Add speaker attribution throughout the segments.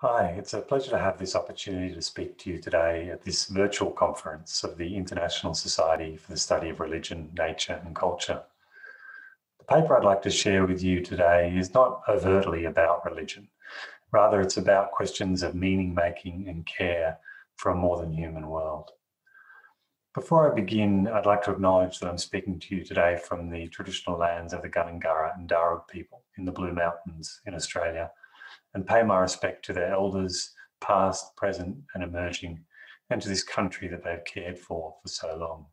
Speaker 1: Hi, it's a pleasure to have this opportunity to speak to you today at this virtual conference of the International Society for the Study of Religion, Nature and Culture. The paper I'd like to share with you today is not overtly about religion. Rather, it's about questions of meaning making and care for a more than human world. Before I begin, I'd like to acknowledge that I'm speaking to you today from the traditional lands of the Gundungurra and Darug people in the Blue Mountains in Australia and pay my respect to their elders, past, present, and emerging, and to this country that they've cared for for so long.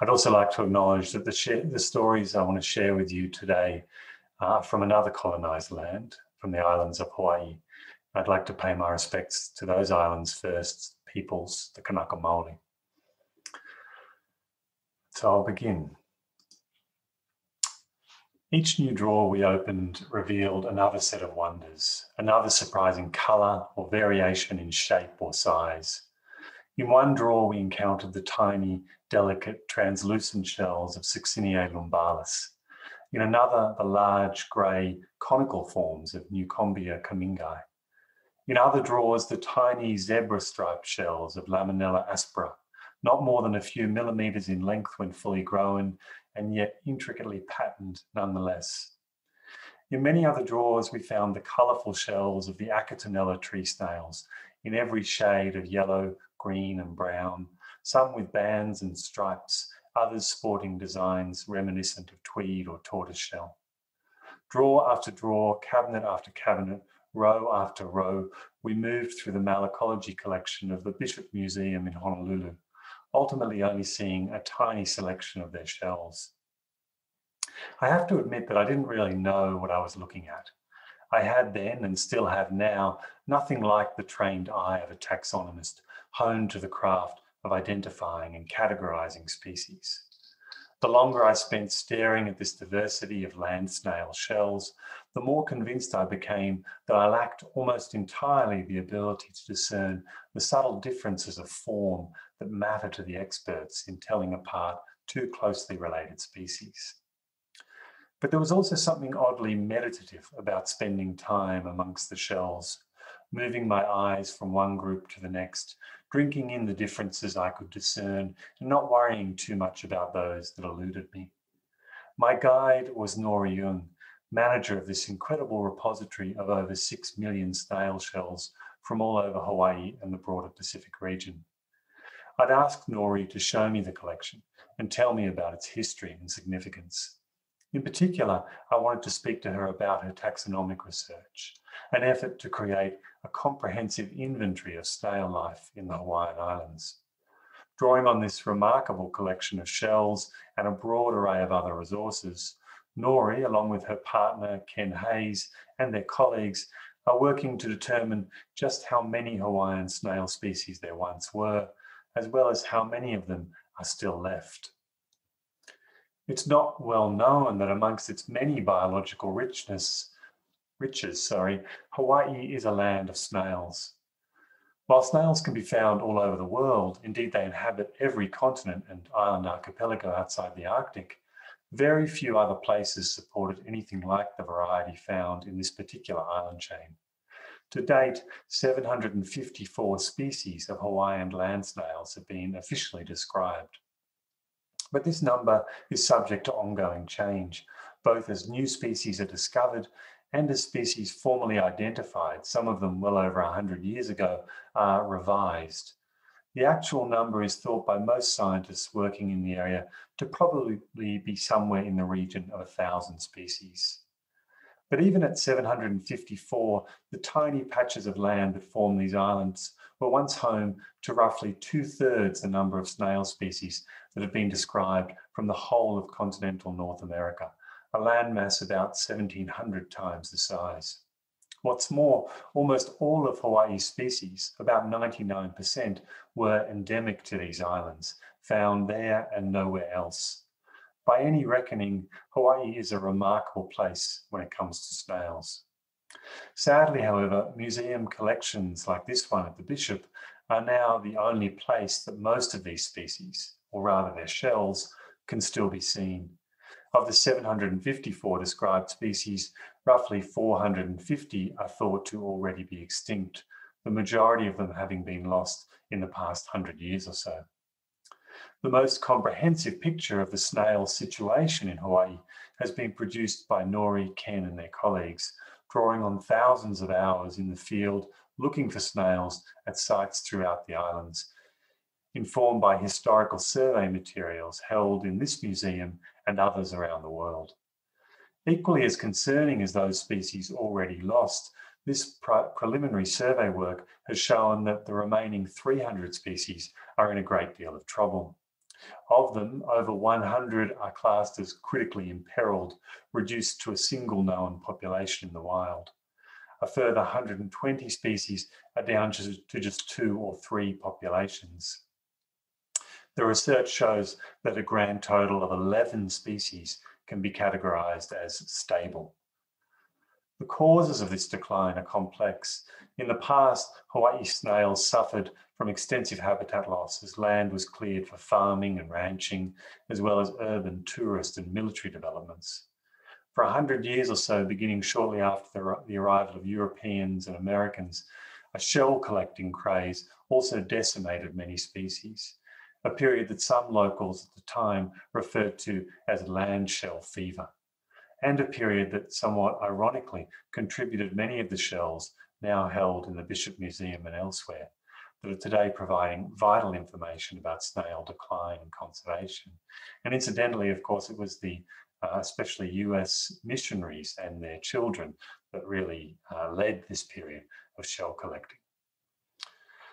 Speaker 1: I'd also like to acknowledge that the, the stories I want to share with you today are from another colonized land, from the islands of Hawaii. I'd like to pay my respects to those islands' first peoples, the Kanaka Maoli. So I'll begin. Each new drawer we opened revealed another set of wonders, another surprising colour or variation in shape or size. In one drawer, we encountered the tiny, delicate, translucent shells of Succinea lumbalis. In another, the large, grey, conical forms of Newcombia cumingi. In other drawers, the tiny zebra-striped shells of Laminella aspera, not more than a few millimetres in length when fully grown and yet intricately patterned nonetheless. In many other drawers, we found the colourful shells of the Achatinella tree snails in every shade of yellow, green, and brown, some with bands and stripes, others sporting designs reminiscent of tweed or tortoiseshell. Drawer after drawer, cabinet after cabinet, row after row, we moved through the malacology collection of the Bishop Museum in Honolulu, ultimately only seeing a tiny selection of their shells. I have to admit that I didn't really know what I was looking at. I had then and still have now nothing like the trained eye of a taxonomist honed to the craft of identifying and categorizing species. The longer I spent staring at this diversity of land snail shells, the more convinced I became that I lacked almost entirely the ability to discern the subtle differences of form that matter to the experts in telling apart two closely related species. But there was also something oddly meditative about spending time amongst the shells, moving my eyes from one group to the next, drinking in the differences I could discern, and not worrying too much about those that eluded me. My guide was Nori Yeung, manager of this incredible repository of over 6 million snail shells from all over Hawaii and the broader Pacific region. I'd asked Nori to show me the collection and tell me about its history and significance. In particular, I wanted to speak to her about her taxonomic research, an effort to create a comprehensive inventory of snail life in the Hawaiian Islands. Drawing on this remarkable collection of shells and a broad array of other resources, Nori, along with her partner Ken Hayes and their colleagues, are working to determine just how many Hawaiian snail species there once were as well as how many of them are still left. It's not well known that amongst its many biological richness, riches, sorry, Hawaii is a land of snails. While snails can be found all over the world, indeed they inhabit every continent and island archipelago outside the Arctic, very few other places supported anything like the variety found in this particular island chain. To date, 754 species of Hawaiian land snails have been officially described. But this number is subject to ongoing change, both as new species are discovered and as species formally identified, some of them well over 100 years ago, are revised. The actual number is thought by most scientists working in the area to probably be somewhere in the region of 1,000 species. But even at 754, the tiny patches of land that form these islands were once home to roughly two thirds the number of snail species that have been described from the whole of continental North America, a landmass about 1700 times the size. What's more, almost all of Hawaii's species, about 99%, were endemic to these islands, found there and nowhere else. By any reckoning, Hawaii is a remarkable place when it comes to snails. Sadly, however, museum collections like this one at the Bishop are now the only place that most of these species, or rather their shells, can still be seen. Of the 754 described species, roughly 450 are thought to already be extinct, the majority of them having been lost in the past 100 years or so. The most comprehensive picture of the snail situation in Hawaii has been produced by Nori, Ken and their colleagues, drawing on thousands of hours in the field looking for snails at sites throughout the islands, informed by historical survey materials held in this museum and others around the world. Equally as concerning as those species already lost, this pre preliminary survey work has shown that the remaining 300 species are in a great deal of trouble. Of them, over 100 are classed as critically imperiled, reduced to a single known population in the wild. A further 120 species are down to, just two or three populations. The research shows that a grand total of 11 species can be categorized as stable. The causes of this decline are complex. In the past, Hawaii snails suffered from extensive habitat loss as land was cleared for farming and ranching, as well as urban, tourist and military developments. For a hundred years or so, beginning shortly after the arrival of Europeans and Americans, a shell collecting craze also decimated many species, a period that some locals at the time referred to as land shell fever, and a period that somewhat ironically contributed many of the shells now held in the Bishop Museum and elsewhere that are today providing vital information about snail decline and conservation. And incidentally, of course, it was the uh, especially US missionaries and their children that really uh, led this period of shell collecting.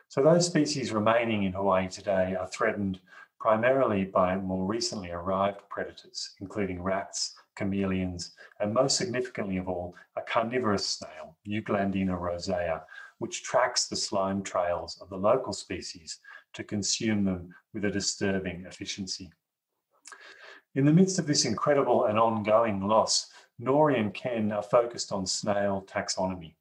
Speaker 1: So those species remaining in Hawaii today are threatened primarily by more recently arrived predators, including rats, chameleons, and most significantly of all, a carnivorous snail, Euglandina rosea, which tracks the slime trails of the local species to consume them with a disturbing efficiency. In the midst of this incredible and ongoing loss, Nori and Ken are focused on snail taxonomy.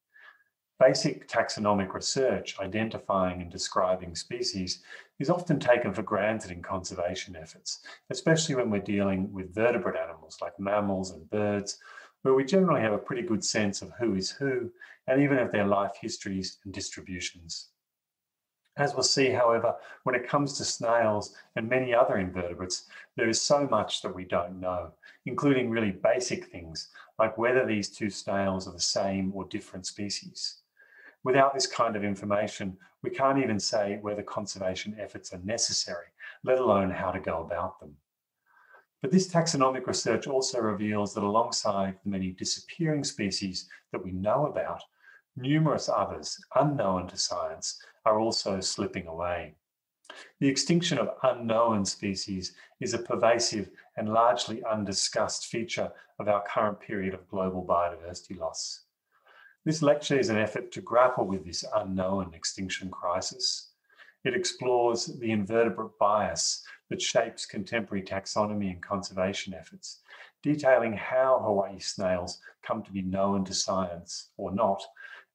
Speaker 1: Basic taxonomic research identifying and describing species is often taken for granted in conservation efforts, especially when we're dealing with vertebrate animals like mammals and birds, where we generally have a pretty good sense of who is who and even of their life histories and distributions. As we'll see, however, when it comes to snails and many other invertebrates, there is so much that we don't know, including really basic things like whether these two snails are the same or different species. Without this kind of information, we can't even say whether conservation efforts are necessary, let alone how to go about them. But this taxonomic research also reveals that alongside the many disappearing species that we know about, numerous others unknown to science are also slipping away. The extinction of unknown species is a pervasive and largely undiscussed feature of our current period of global biodiversity loss. This lecture is an effort to grapple with this unknown extinction crisis. It explores the invertebrate bias that shapes contemporary taxonomy and conservation efforts, detailing how Hawaii snails come to be known to science or not,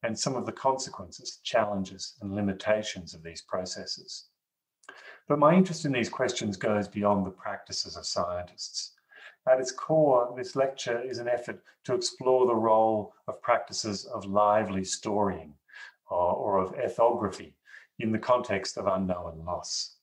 Speaker 1: and some of the consequences, challenges, and limitations of these processes. But my interest in these questions goes beyond the practices of scientists. At its core, this lecture is an effort to explore the role of practices of lively storying or, uh, or of ethnography in the context of unknown loss.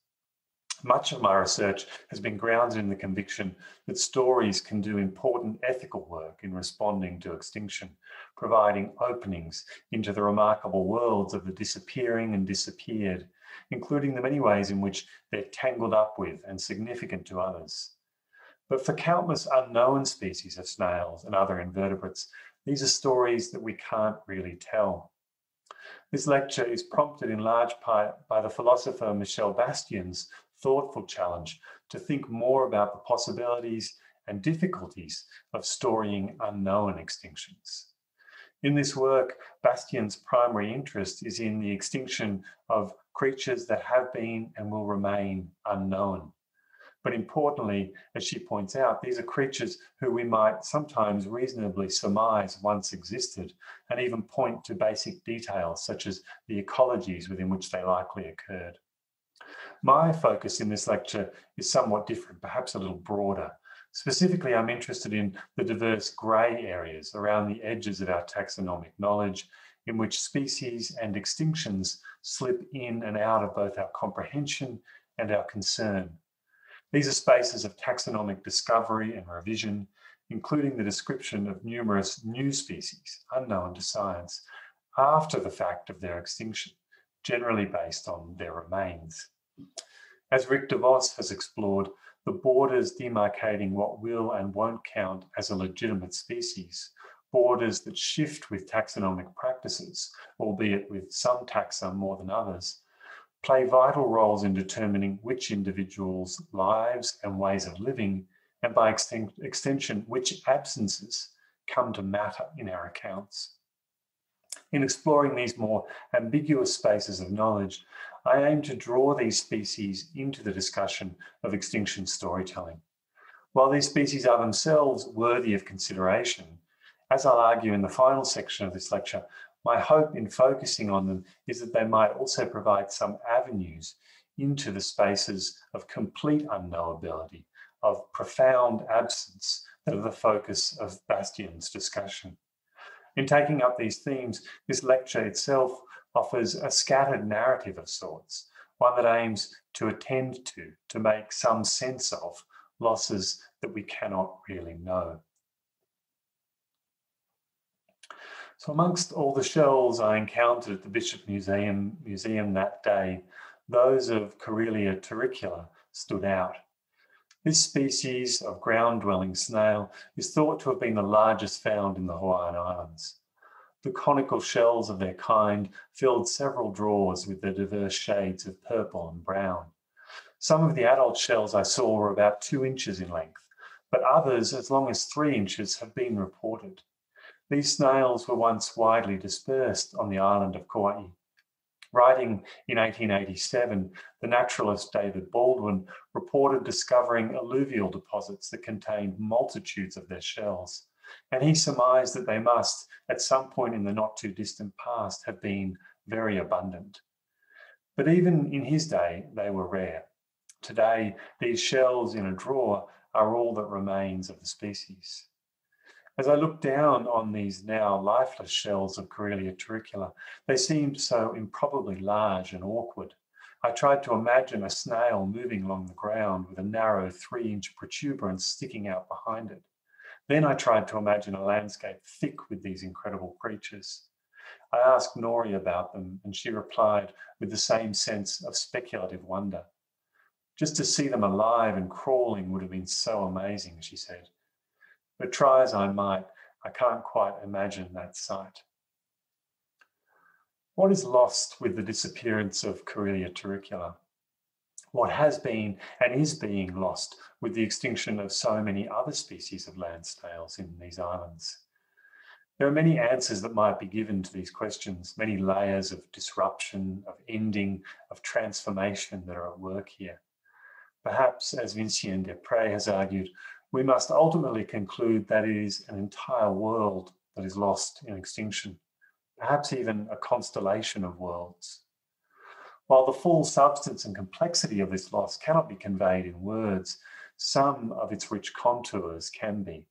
Speaker 1: Much of my research has been grounded in the conviction that stories can do important ethical work in responding to extinction, providing openings into the remarkable worlds of the disappearing and disappeared, including the many ways in which they're tangled up with and significant to others. But for countless unknown species of snails and other invertebrates, these are stories that we can't really tell. This lecture is prompted in large part by the philosopher Michelle Bastian's thoughtful challenge to think more about the possibilities and difficulties of storying unknown extinctions. In this work, Bastien's primary interest is in the extinction of creatures that have been and will remain unknown. But importantly, as she points out, these are creatures who we might sometimes reasonably surmise once existed and even point to basic details such as the ecologies within which they likely occurred. My focus in this lecture is somewhat different, perhaps a little broader, Specifically, I'm interested in the diverse grey areas around the edges of our taxonomic knowledge in which species and extinctions slip in and out of both our comprehension and our concern. These are spaces of taxonomic discovery and revision, including the description of numerous new species unknown to science after the fact of their extinction, generally based on their remains. As Rick DeVos has explored, the borders demarcating what will and won't count as a legitimate species, borders that shift with taxonomic practices, albeit with some taxa more than others, play vital roles in determining which individuals' lives and ways of living, and by extension, which absences come to matter in our accounts. In exploring these more ambiguous spaces of knowledge, I aim to draw these species into the discussion of extinction storytelling. While these species are themselves worthy of consideration, as I'll argue in the final section of this lecture, my hope in focusing on them is that they might also provide some avenues into the spaces of complete unknowability, of profound absence that are the focus of Bastian's discussion. In taking up these themes, this lecture itself offers a scattered narrative of sorts, one that aims to attend to, to make some sense of losses that we cannot really know. So amongst all the shells I encountered at the Bishop Museum, Museum that day, those of Carelia turricula stood out. This species of ground-dwelling snail is thought to have been the largest found in the Hawaiian Islands. The conical shells of their kind filled several drawers with their diverse shades of purple and brown. Some of the adult shells I saw were about two inches in length, but others as long as three inches have been reported. These snails were once widely dispersed on the island of Kauai. Writing in 1887, the naturalist David Baldwin reported discovering alluvial deposits that contained multitudes of their shells and he surmised that they must, at some point in the not too distant past, have been very abundant. But even in his day, they were rare. Today, these shells in a drawer are all that remains of the species. As I looked down on these now lifeless shells of Carelia turricula, they seemed so improbably large and awkward. I tried to imagine a snail moving along the ground with a narrow three inch protuberance sticking out behind it. Then I tried to imagine a landscape thick with these incredible creatures. I asked Nori about them, and she replied with the same sense of speculative wonder. Just to see them alive and crawling would have been so amazing, she said. But try as I might, I can't quite imagine that sight. What is lost with the disappearance of Carelia turricula? what has been and is being lost with the extinction of so many other species of land snails in these islands. There are many answers that might be given to these questions, many layers of disruption, of ending, of transformation that are at work here. Perhaps, as Vinciane Despret has argued, we must ultimately conclude that it is an entire world that is lost in extinction, perhaps even a constellation of worlds. While the full substance and complexity of this loss cannot be conveyed in words, some of its rich contours can be.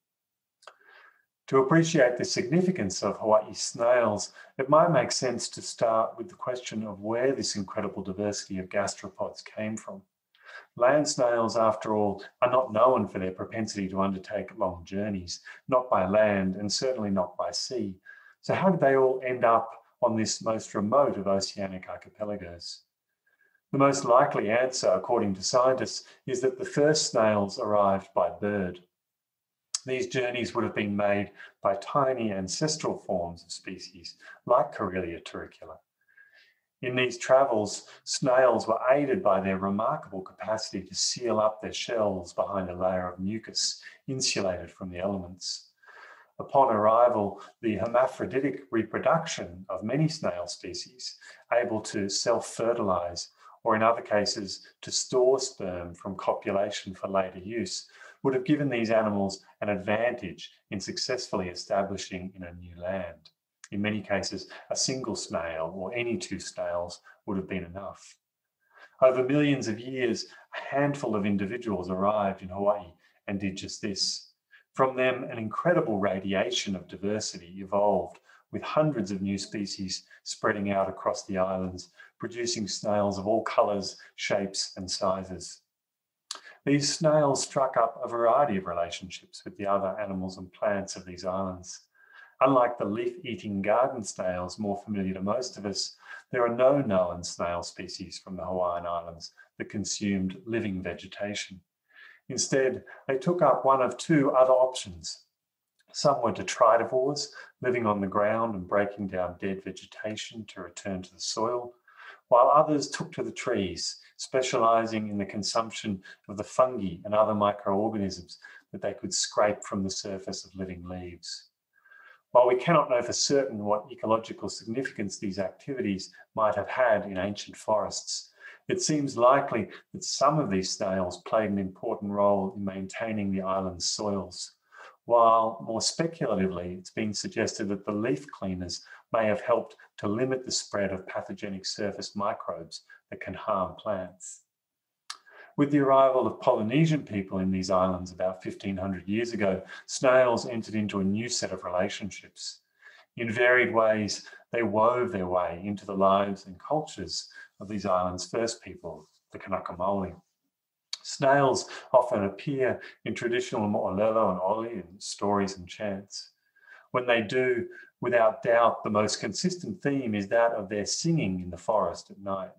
Speaker 1: To appreciate the significance of Hawaii snails, it might make sense to start with the question of where this incredible diversity of gastropods came from. Land snails, after all, are not known for their propensity to undertake long journeys, not by land and certainly not by sea. So, how did they all end up on this most remote of oceanic archipelagos? The most likely answer, according to scientists, is that the first snails arrived by bird. These journeys would have been made by tiny ancestral forms of species, like Carelia turricula. In these travels, snails were aided by their remarkable capacity to seal up their shells behind a layer of mucus, insulated from the elements. Upon arrival, the hermaphroditic reproduction of many snail species, able to self fertilize, or in other cases, to store sperm from copulation for later use, would have given these animals an advantage in successfully establishing in a new land. In many cases, a single snail or any two snails would have been enough. Over millions of years, a handful of individuals arrived in Hawaii and did just this. From them, an incredible radiation of diversity evolved, with hundreds of new species spreading out across the islands, producing snails of all colours, shapes, and sizes. These snails struck up a variety of relationships with the other animals and plants of these islands. Unlike the leaf-eating garden snails more familiar to most of us, there are no known snail species from the Hawaiian Islands that consumed living vegetation. Instead, they took up one of two other options. Some were detritivores, living on the ground and breaking down dead vegetation to return to the soil, while others took to the trees, specializing in the consumption of the fungi and other microorganisms that they could scrape from the surface of living leaves. While we cannot know for certain what ecological significance these activities might have had in ancient forests, it seems likely that some of these snails played an important role in maintaining the island's soils, while more speculatively, it's been suggested that the leaf cleaners may have helped to limit the spread of pathogenic surface microbes that can harm plants. With the arrival of Polynesian people in these islands about 1500 years ago, snails entered into a new set of relationships. In varied ways, they wove their way into the lives and cultures of these islands' first people, the Kanaka Maoli. Snails often appear in traditional mo'olelo and oli and stories and chants. When they do, without doubt, the most consistent theme is that of their singing in the forest at night.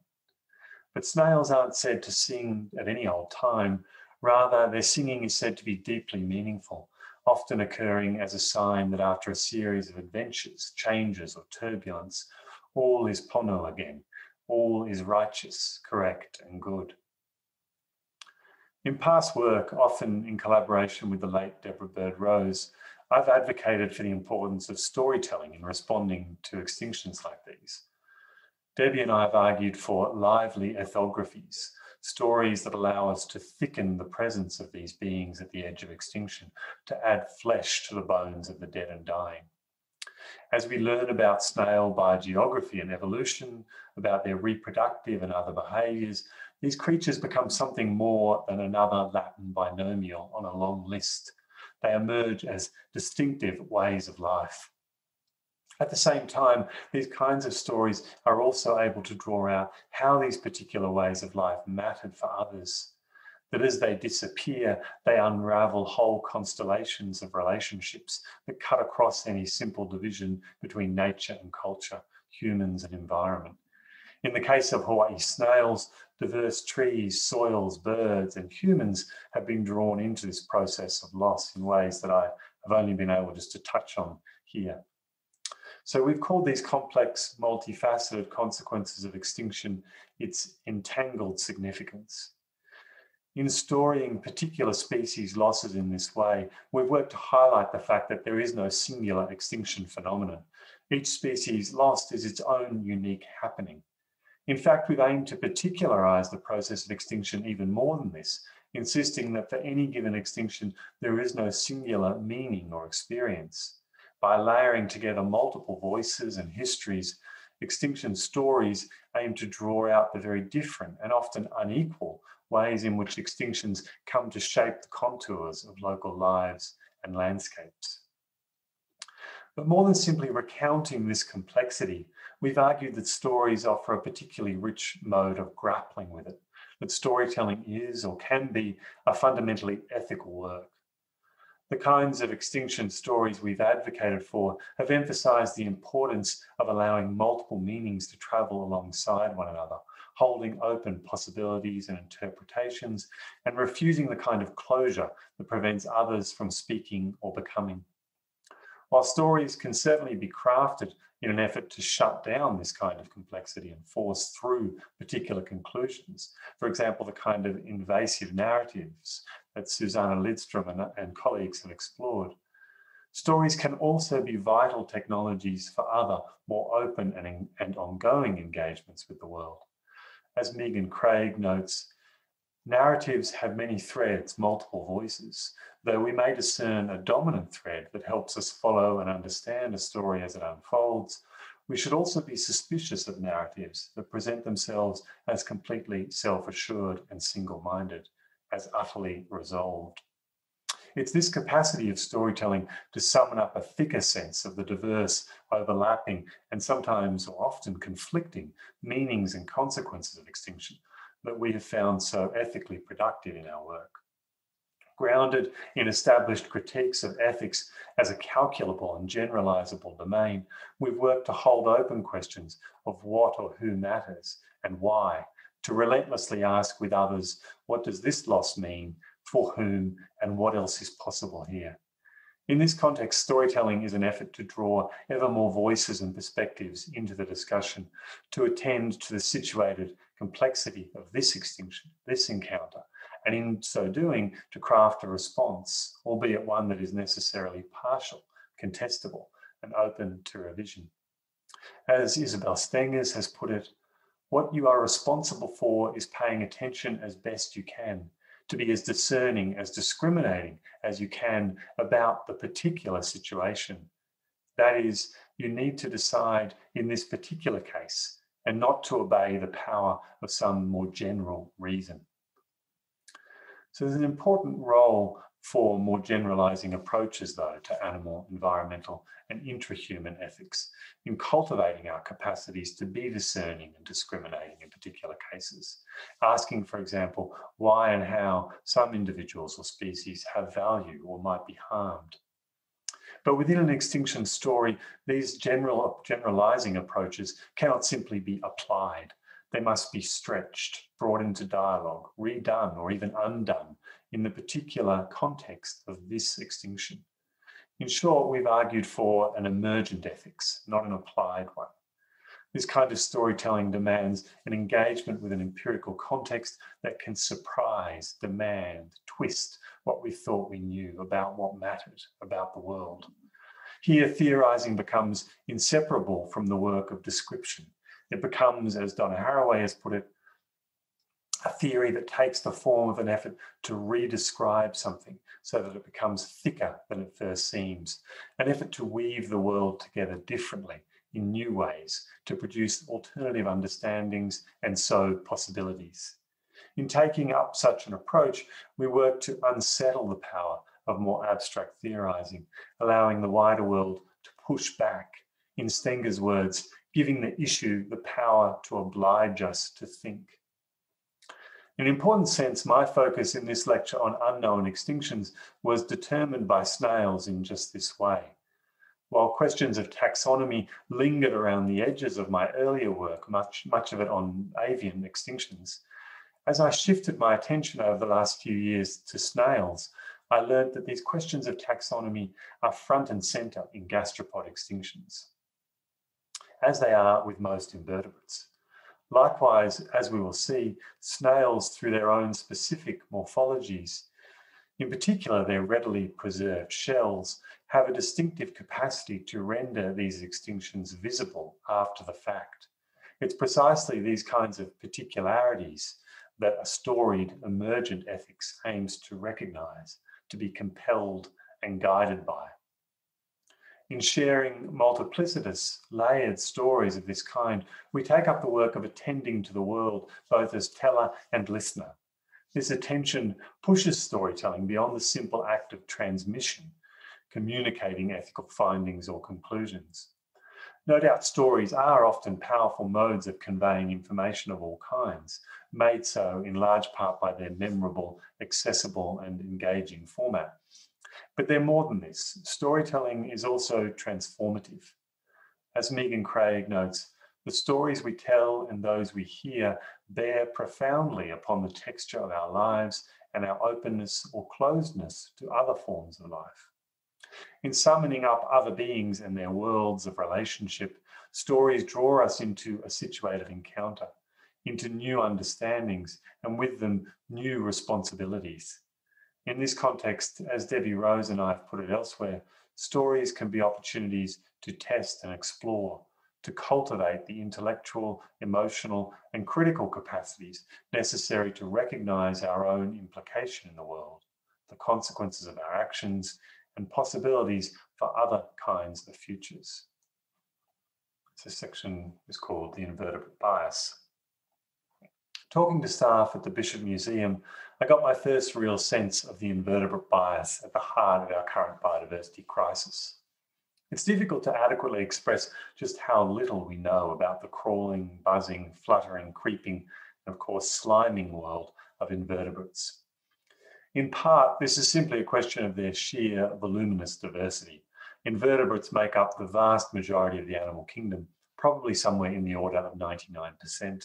Speaker 1: But snails aren't said to sing at any old time. Rather, their singing is said to be deeply meaningful, often occurring as a sign that after a series of adventures, changes, or turbulence, all is pono again, all is righteous, correct, and good. In past work, often in collaboration with the late Deborah Bird Rose, I've advocated for the importance of storytelling in responding to extinctions like these. Debbie and I have argued for lively ethnographies, stories that allow us to thicken the presence of these beings at the edge of extinction, to add flesh to the bones of the dead and dying. As we learn about snail biogeography and evolution, about their reproductive and other behaviours, these creatures become something more than another Latin binomial on a long list. They emerge as distinctive ways of life. At the same time, these kinds of stories are also able to draw out how these particular ways of life mattered for others. That as they disappear, they unravel whole constellations of relationships that cut across any simple division between nature and culture, humans and environment. In the case of Hawaii snails, diverse trees, soils, birds, and humans have been drawn into this process of loss in ways that I have only been able just to touch on here. So we've called these complex, multifaceted consequences of extinction its entangled significance. In storying particular species losses in this way, we've worked to highlight the fact that there is no singular extinction phenomenon. Each species lost is its own unique happening. In fact, we've aimed to particularize the process of extinction even more than this, insisting that for any given extinction, there is no singular meaning or experience. By layering together multiple voices and histories, extinction stories aim to draw out the very different and often unequal ways in which extinctions come to shape the contours of local lives and landscapes. But more than simply recounting this complexity, we've argued that stories offer a particularly rich mode of grappling with it, that storytelling is or can be a fundamentally ethical work. The kinds of extinction stories we've advocated for have emphasized the importance of allowing multiple meanings to travel alongside one another, holding open possibilities and interpretations, and refusing the kind of closure that prevents others from speaking or becoming. While stories can certainly be crafted in an effort to shut down this kind of complexity and force through particular conclusions, for example, the kind of invasive narratives that Susanna Lidstrom and, and colleagues have explored, stories can also be vital technologies for other, more open and, and ongoing engagements with the world. As Megan Craig notes, narratives have many threads, multiple voices, though we may discern a dominant thread that helps us follow and understand a story as it unfolds, we should also be suspicious of narratives that present themselves as completely self assured and single minded, as utterly resolved. It's this capacity of storytelling to summon up a thicker sense of the diverse, overlapping, and sometimes or often conflicting meanings and consequences of extinction that we have found so ethically productive in our work. Grounded in established critiques of ethics as a calculable and generalizable domain, we've worked to hold open questions of what or who matters and why, to relentlessly ask with others, what does this loss mean, for whom, and what else is possible here? In this context, storytelling is an effort to draw ever more voices and perspectives into the discussion, to attend to the situated complexity of this extinction, this encounter, and in so doing, to craft a response, albeit one that is necessarily partial, contestable, and open to revision. As Isabel Stengers has put it, what you are responsible for is paying attention as best you can, to be as discerning, as discriminating as you can about the particular situation. That is, you need to decide in this particular case and not to obey the power of some more general reason. So there's an important role for more generalizing approaches, though, to animal, environmental, and intrahuman ethics in cultivating our capacities to be discerning and discriminating in particular cases. Asking, for example, why and how some individuals or species have value or might be harmed. But within an extinction story, these general generalizing approaches cannot simply be applied. They must be stretched, brought into dialogue, redone, or even undone in the particular context of this extinction. In short, we've argued for an emergent ethics, not an applied one. This kind of storytelling demands an engagement with an empirical context that can surprise, demand, twist what we thought we knew about what mattered about the world. Here, theorizing becomes inseparable from the work of description. It becomes, as Donna Haraway has put it, a theory that takes the form of an effort to redescribe something so that it becomes thicker than it first seems, an effort to weave the world together differently in new ways to produce alternative understandings and so possibilities. In taking up such an approach, we work to unsettle the power of more abstract theorizing, allowing the wider world to push back, in Stengers' words, giving the issue the power to oblige us to think. In an important sense, my focus in this lecture on unknown extinctions was determined by snails in just this way. While questions of taxonomy lingered around the edges of my earlier work, much, much of it on avian extinctions, as I shifted my attention over the last few years to snails, I learned that these questions of taxonomy are front and center in gastropod extinctions, as they are with most invertebrates. Likewise, as we will see, snails through their own specific morphologies, in particular their readily preserved shells, have a distinctive capacity to render these extinctions visible after the fact. It's precisely these kinds of particularities that a storied emergent ethics aims to recognize, to be compelled and guided by in sharing multiplicitous, layered stories of this kind, we take up the work of attending to the world, both as teller and listener. This attention pushes storytelling beyond the simple act of transmission, communicating ethical findings or conclusions. No doubt stories are often powerful modes of conveying information of all kinds, made so in large part by their memorable, accessible, and engaging format. But they're more than this. Storytelling is also transformative. As Megan Craig notes, the stories we tell and those we hear bear profoundly upon the texture of our lives and our openness or closedness to other forms of life. In summoning up other beings and their worlds of relationship, stories draw us into a situated encounter, into new understandings, and with them, new responsibilities. In this context, as Debbie Rose and I have put it elsewhere, stories can be opportunities to test and explore, to cultivate the intellectual, emotional, and critical capacities necessary to recognize our own implication in the world, the consequences of our actions, and possibilities for other kinds of futures. This section is called the invertebrate bias. Talking to staff at the Bishop Museum, I got my first real sense of the invertebrate bias at the heart of our current biodiversity crisis. It's difficult to adequately express just how little we know about the crawling, buzzing, fluttering, creeping, and of course, sliming world of invertebrates. In part, this is simply a question of their sheer voluminous diversity. Invertebrates make up the vast majority of the animal kingdom, probably somewhere in the order of 99%.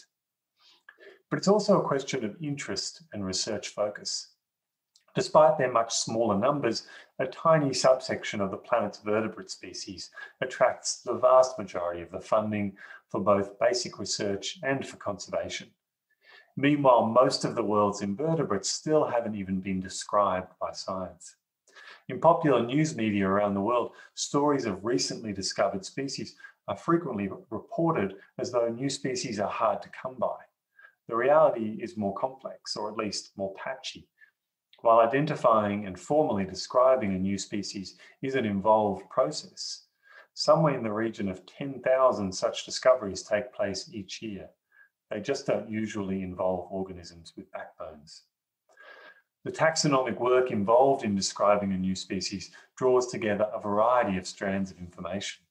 Speaker 1: But it's also a question of interest and research focus. Despite their much smaller numbers, a tiny subsection of the planet's vertebrate species attracts the vast majority of the funding for both basic research and for conservation. Meanwhile, most of the world's invertebrates still haven't even been described by science. In popular news media around the world, stories of recently discovered species are frequently reported as though new species are hard to come by. The reality is more complex, or at least more patchy, while identifying and formally describing a new species is an involved process, somewhere in the region of 10,000 such discoveries take place each year. They just don't usually involve organisms with backbones. The taxonomic work involved in describing a new species draws together a variety of strands of information.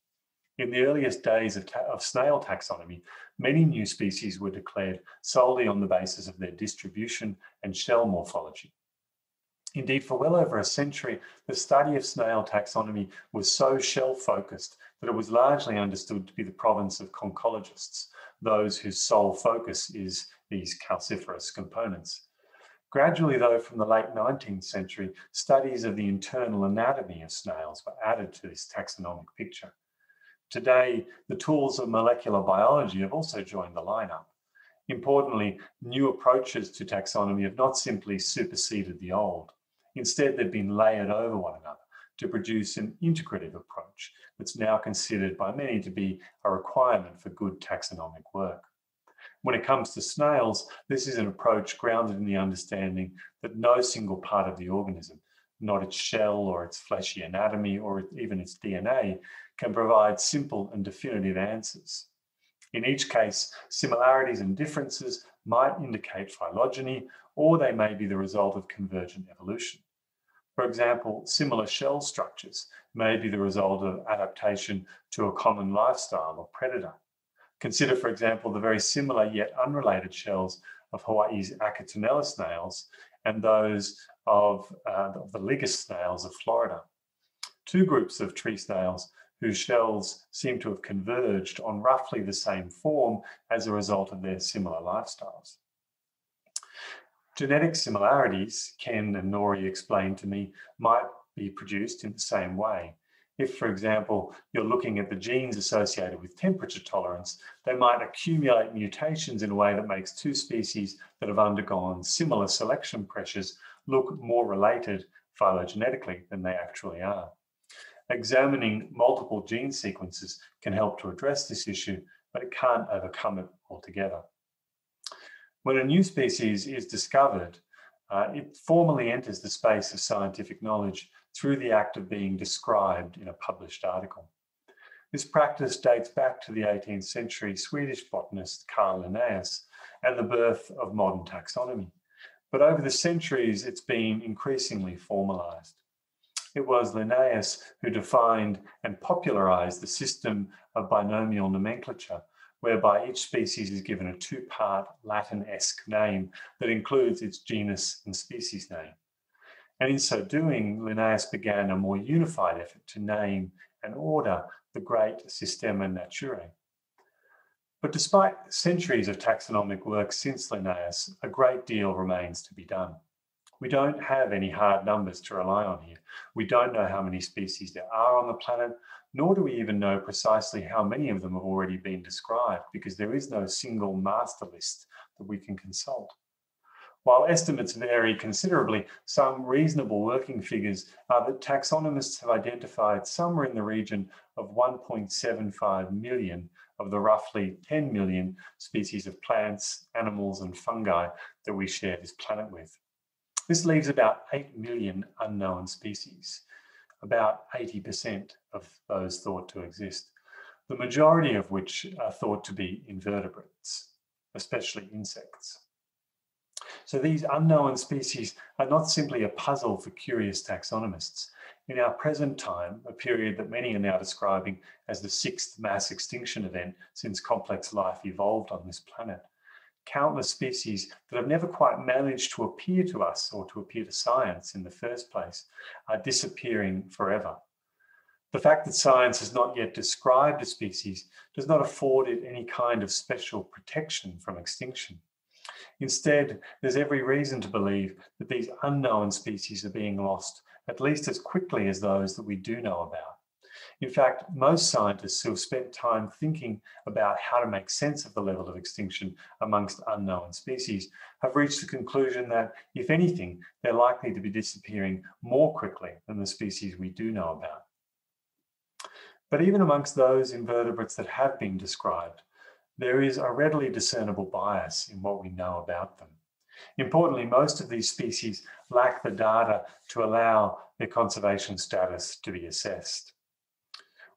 Speaker 1: In the earliest days of, of, snail taxonomy, many new species were declared solely on the basis of their distribution and shell morphology. Indeed, for well over a century, the study of snail taxonomy was so shell focused that it was largely understood to be the province of conchologists, those whose sole focus is these calciferous components. Gradually, though, from the late 19th century, studies of the internal anatomy of snails were added to this taxonomic picture. Today, the tools of molecular biology have also joined the lineup. Importantly, new approaches to taxonomy have not simply superseded the old. Instead, they've been layered over one another to produce an integrative approach that's now considered by many to be a requirement for good taxonomic work. When it comes to snails, this is an approach grounded in the understanding that no single part of the organism, not its shell or its fleshy anatomy or even its DNA, can provide simple and definitive answers. In each case, similarities and differences might indicate phylogeny, or they may be the result of convergent evolution. For example, similar shell structures may be the result of adaptation to a common lifestyle or predator. Consider, for example, the very similar yet unrelated shells of Hawaii's Achatinella snails and those of, uh, of the Liguus snails of Florida. Two groups of tree snails whose shells seem to have converged on roughly the same form as a result of their similar lifestyles. Genetic similarities, Ken and Nori explained to me, might be produced in the same way. If, for example, you're looking at the genes associated with temperature tolerance, they might accumulate mutations in a way that makes two species that have undergone similar selection pressures look more related phylogenetically than they actually are. Examining multiple gene sequences can help to address this issue, but it can't overcome it altogether. When a new species is discovered, uh, it formally enters the space of scientific knowledge through the act of being described in a published article. This practice dates back to the 18th century Swedish botanist Carl Linnaeus and the birth of modern taxonomy. But over the centuries, it's been increasingly formalized. It was Linnaeus who defined and popularized the system of binomial nomenclature whereby each species is given a two-part Latin-esque name that includes its genus and species name. And in so doing, Linnaeus began a more unified effort to name and order the great Systema Naturae. But despite centuries of taxonomic work since Linnaeus, a great deal remains to be done. We don't have any hard numbers to rely on here. We don't know how many species there are on the planet, nor do we even know precisely how many of them have already been described because there is no single master list that we can consult. While estimates vary considerably, some reasonable working figures are that taxonomists have identified somewhere in the region of 1.75 million of the roughly 10 million species of plants, animals, and fungi that we share this planet with. This leaves about 8 million unknown species about 80% of those thought to exist, the majority of which are thought to be invertebrates, especially insects. So these unknown species are not simply a puzzle for curious taxonomists. In our present time, a period that many are now describing as the sixth mass extinction event since complex life evolved on this planet, countless species that have never quite managed to appear to us or to appear to science in the first place are disappearing forever. The fact that science has not yet described a species does not afford it any kind of special protection from extinction. Instead, there's every reason to believe that these unknown species are being lost at least as quickly as those that we do know about. In fact, most scientists who have spent time thinking about how to make sense of the level of extinction amongst unknown species have reached the conclusion that, if anything, they're likely to be disappearing more quickly than the species we do know about. But even amongst those invertebrates that have been described, there is a readily discernible bias in what we know about them. Importantly, most of these species lack the data to allow their conservation status to be assessed.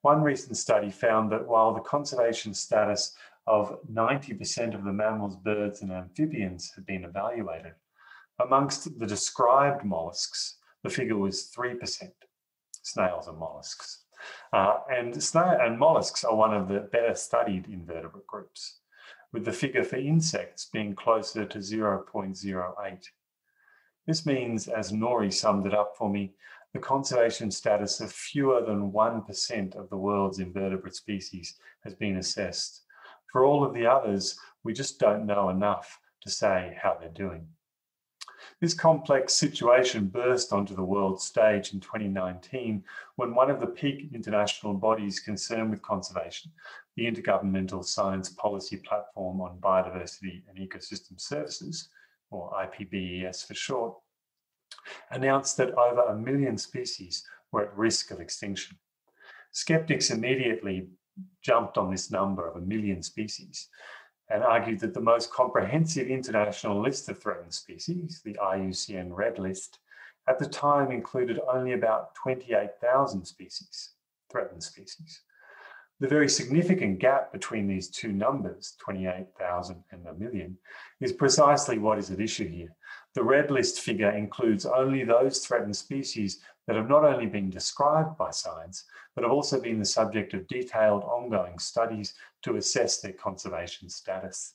Speaker 1: One recent study found that while the conservation status of 90% of the mammals, birds, and amphibians had been evaluated, amongst the described mollusks, the figure was 3%, snails and mollusks. Uh, and, snail and mollusks are one of the better studied invertebrate groups, with the figure for insects being closer to 0.08. This means, as Nori summed it up for me, the conservation status of fewer than 1% of the world's invertebrate species has been assessed. For all of the others, we just don't know enough to say how they're doing. This complex situation burst onto the world stage in 2019 when one of the peak international bodies concerned with conservation, the Intergovernmental Science Policy Platform on Biodiversity and Ecosystem Services, or IPBES for short, announced that over a million species were at risk of extinction. Skeptics immediately jumped on this number of a million species and argued that the most comprehensive international list of threatened species, the IUCN Red List, at the time included only about 28,000 species, threatened species. The very significant gap between these two numbers, 28,000 and a million, is precisely what is at issue here. The red list figure includes only those threatened species that have not only been described by science, but have also been the subject of detailed ongoing studies to assess their conservation status.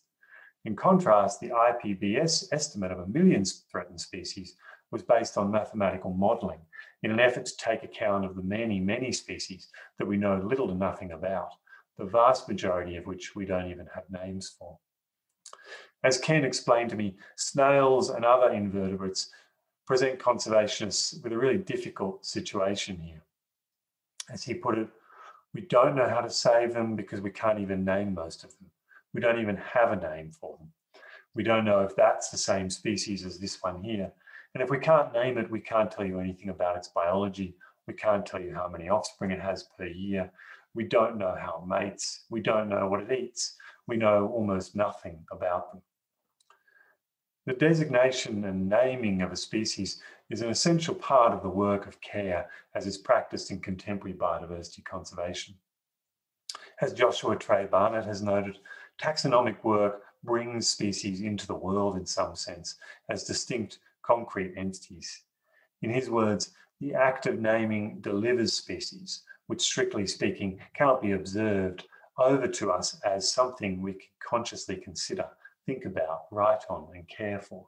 Speaker 1: In contrast, the IPBES estimate of a million threatened species was based on mathematical modelling in an effort to take account of the many, many species that we know little to nothing about, the vast majority of which we don't even have names for. As Ken explained to me, snails and other invertebrates present conservationists with a really difficult situation here. As he put it, we don't know how to save them because we can't even name most of them. We don't even have a name for them. We don't know if that's the same species as this one here. And if we can't name it, we can't tell you anything about its biology. We can't tell you how many offspring it has per year. We don't know how it mates. We don't know what it eats. We know almost nothing about them. The designation and naming of a species is an essential part of the work of care as is practiced in contemporary biodiversity conservation. As Joshua Trey Barnett has noted, taxonomic work brings species into the world in some sense as distinct concrete entities. In his words, the act of naming delivers species, which strictly speaking cannot be observed, over to us as something we can consciously consider, think about, write on, and care for.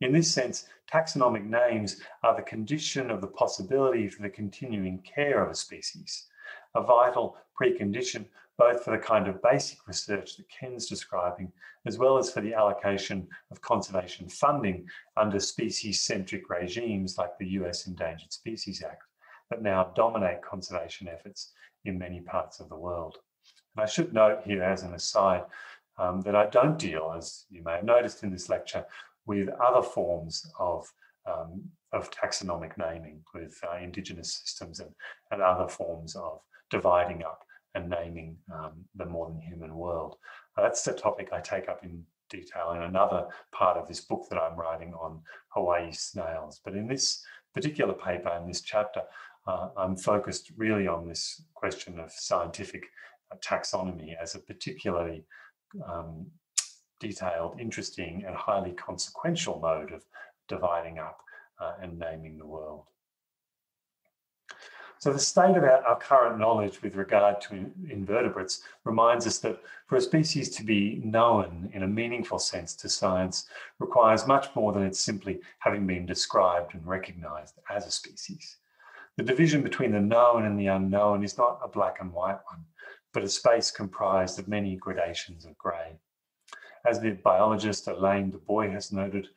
Speaker 1: In this sense, taxonomic names are the condition of the possibility for the continuing care of a species, a vital precondition both for the kind of basic research that Ken's describing, as well as for the allocation of conservation funding under species-centric regimes like the US Endangered Species Act that now dominate conservation efforts in many parts of the world. And I should note here as an aside um, that I don't deal, as you may have noticed in this lecture, with other forms of, um, of taxonomic naming, with uh, indigenous systems and, and other forms of dividing up and naming um, the modern human world. Uh, that's the topic I take up in detail in another part of this book that I'm writing on Hawaii snails. But in this particular paper, in this chapter, uh, I'm focused really on this question of scientific taxonomy as a particularly um, detailed, interesting, and highly consequential mode of dividing up uh, and naming the world. So the state of our, our, current knowledge with regard to invertebrates reminds us that for a species to be known in a meaningful sense to science requires much more than it's simply having been described and recognized as a species. The division between the known and the unknown is not a black and white one, but a space comprised of many gradations of grey. As the biologist Alain Dubois has noted,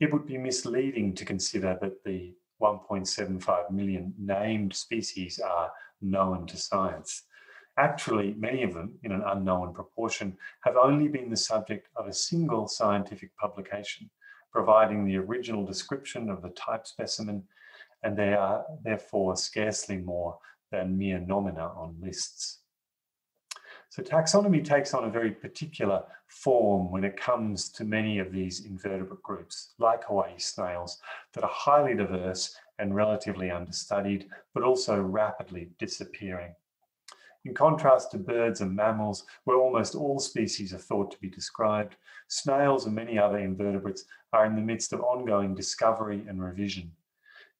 Speaker 1: it would be misleading to consider that the 1.75 million named species are known to science. Actually, many of them, in an unknown proportion, have only been the subject of a single scientific publication, providing the original description of the type specimen, and they are therefore scarcely more than mere nomina on lists. So taxonomy takes on a very particular form when it comes to many of these invertebrate groups, like Hawaii snails, that are highly diverse and relatively understudied, but also rapidly disappearing. In contrast to birds and mammals, where almost all species are thought to be described, snails and many other invertebrates are in the midst of ongoing discovery and revision.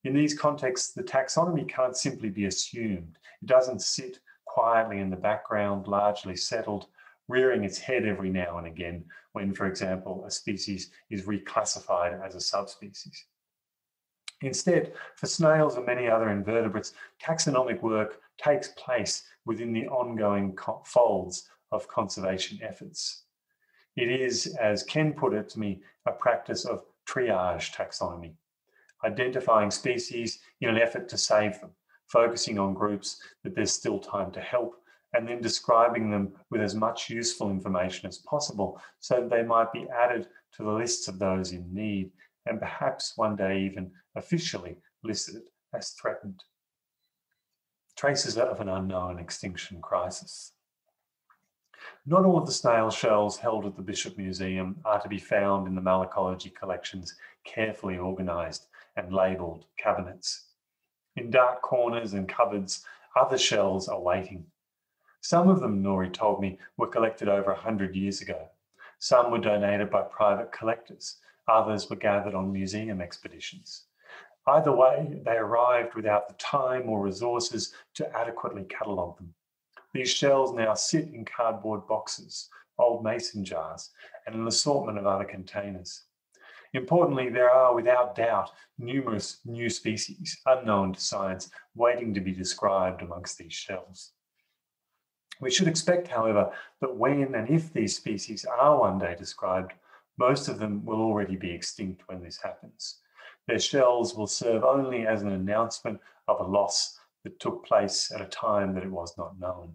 Speaker 1: In these contexts, the taxonomy can't simply be assumed. It doesn't sit quietly in the background, largely settled, rearing its head every now and again when, for example, a species is reclassified as a subspecies. Instead, for snails and many other invertebrates, taxonomic work takes place within the ongoing folds of conservation efforts. It is, as Ken put it to me, a practice of triage taxonomy, identifying species in an effort to save them, focusing on groups that there's still time to help, and then describing them with as much useful information as possible so that they might be added to the lists of those in need and perhaps one day even officially listed as threatened. Traces of an unknown extinction crisis. Not all of the snail shells held at the Bishop Museum are to be found in the Malacology collection's carefully organised and labelled cabinets. In dark corners and cupboards, other shells are waiting. Some of them, Nori told me, were collected over 100 years ago. Some were donated by private collectors. Others were gathered on museum expeditions. Either way, they arrived without the time or resources to adequately catalogue them. These shells now sit in cardboard boxes, old mason jars, and an assortment of other containers. Importantly, there are without doubt numerous new species unknown to science waiting to be described amongst these shells. We should expect, however, that when and if these species are one day described, most of them will already be extinct when this happens. Their shells will serve only as an announcement of a loss that took place at a time that it was not known.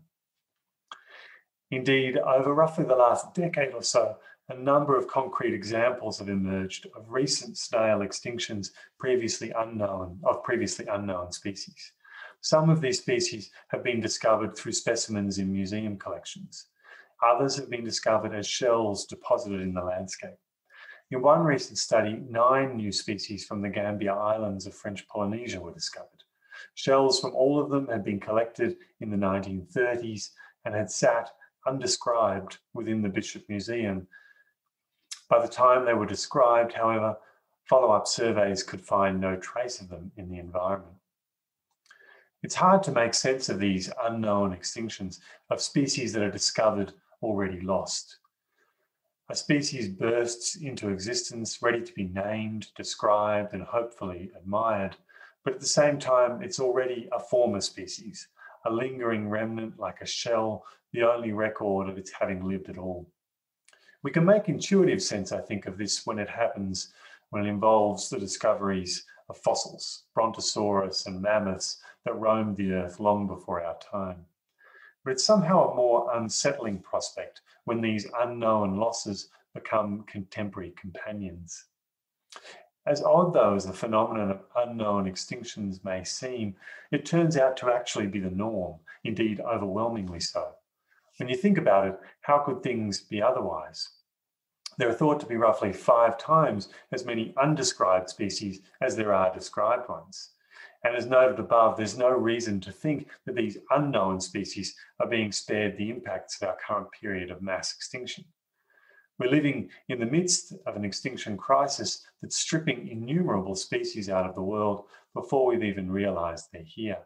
Speaker 1: Indeed, over roughly the last decade or so, a number of concrete examples have emerged of recent snail extinctions previously unknown of previously unknown species. Some of these species have been discovered through specimens in museum collections. Others have been discovered as shells deposited in the landscape. In one recent study, nine new species from the Gambier Islands of French Polynesia were discovered. Shells from all of them had been collected in the 1930s and had sat undescribed within the Bishop Museum by the time they were described, however, follow-up surveys could find no trace of them in the environment. It's hard to make sense of these unknown extinctions of species that are discovered already lost. A species bursts into existence ready to be named, described, and hopefully admired, but at the same time, it's already a former species, a lingering remnant like a shell, the only record of its having lived at all. We can make intuitive sense, I think, of this when it happens, when it involves the discoveries of fossils, Brontosaurus and mammoths that roamed the earth long before our time. But it's somehow a more unsettling prospect when these unknown losses become contemporary companions. As odd though as the phenomenon of unknown extinctions may seem, it turns out to actually be the norm, indeed overwhelmingly so. When you think about it, how could things be otherwise? There are thought to be roughly five times as many undescribed species as there are described ones. And as noted above, there's no reason to think that these unknown species are being spared the impacts of our current period of mass extinction. We're living in the midst of an extinction crisis that's stripping innumerable species out of the world before we've even realized they're here.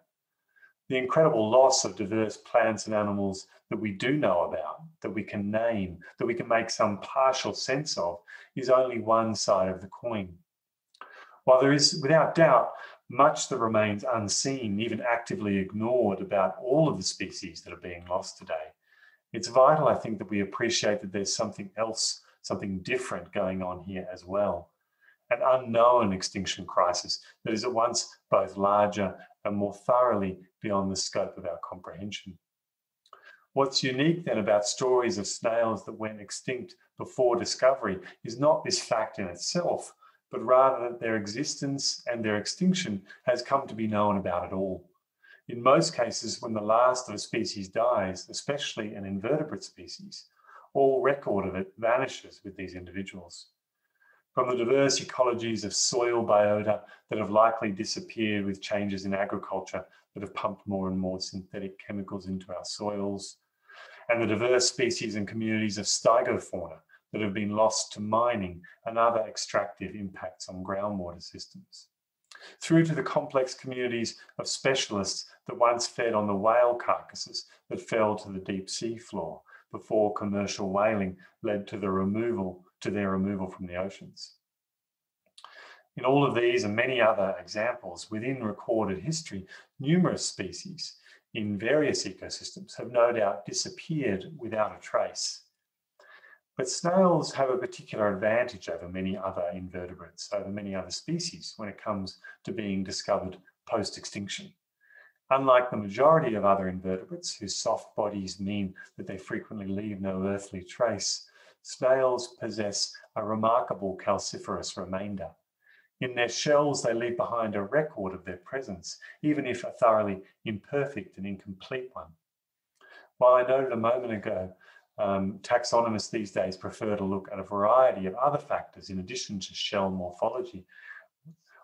Speaker 1: The incredible loss of diverse plants and animals that we do know about, that we can name, that we can make some partial sense of, is only one side of the coin. While there is, without doubt, much that remains unseen, even actively ignored about all of the species that are being lost today, it's vital, I think, that we appreciate that there's something else, something different going on here as well. An unknown extinction crisis that is at once both larger and more thoroughly beyond the scope of our comprehension. What's unique then about stories of snails that went extinct before discovery is not this fact in itself, but rather that their existence and their extinction has come to be known about at all. In most cases, when the last of a species dies, especially an invertebrate species, all record of it vanishes with these individuals. From the diverse ecologies of soil biota that have likely disappeared with changes in agriculture that have pumped more and more synthetic chemicals into our soils, and the diverse species and communities of stygofauna that have been lost to mining and other extractive impacts on groundwater systems. Through to the complex communities of specialists that once fed on the whale carcasses that fell to the deep sea floor before commercial whaling led to the removal to their removal from the oceans. In all of these and many other examples within recorded history, numerous species in various ecosystems have no doubt disappeared without a trace. But snails have a particular advantage over many other invertebrates, over many other species when it comes to being discovered post-extinction. Unlike the majority of other invertebrates whose soft bodies mean that they frequently leave no earthly trace, snails possess a remarkable calciferous remainder. In their shells, they leave behind a record of their presence, even if a thoroughly imperfect and incomplete one. While I noted a moment ago um, taxonomists these days prefer to look at a variety of other factors in addition to shell morphology.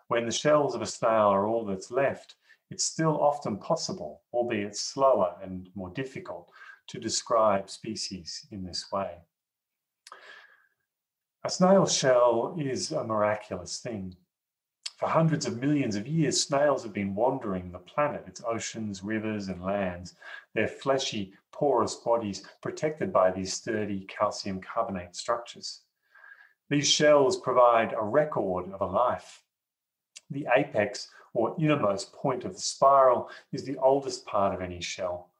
Speaker 1: When the shells of a snail are all that's left, it's still often possible, albeit slower and more difficult, to describe species in this way. A snail shell is a miraculous thing. For hundreds of millions of years, snails have been wandering the planet, its oceans, rivers, and lands, their fleshy, porous bodies protected by these sturdy calcium carbonate structures. These shells provide a record of a life. The apex or innermost point of the spiral is the oldest part of any shell.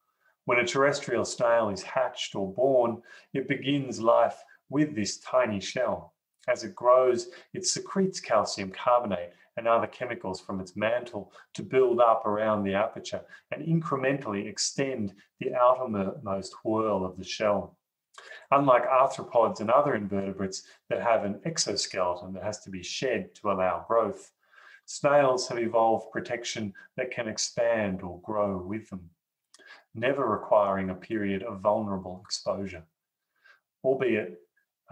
Speaker 1: When a terrestrial snail is hatched or born, it begins life with this tiny shell. As it grows, it secretes calcium carbonate and other chemicals from its mantle to build up around the aperture and incrementally extend the outermost whorl of the shell. Unlike arthropods and other invertebrates that have an exoskeleton that has to be shed to allow growth, snails have evolved protection that can expand or grow with them, never requiring a period of vulnerable exposure. Albeit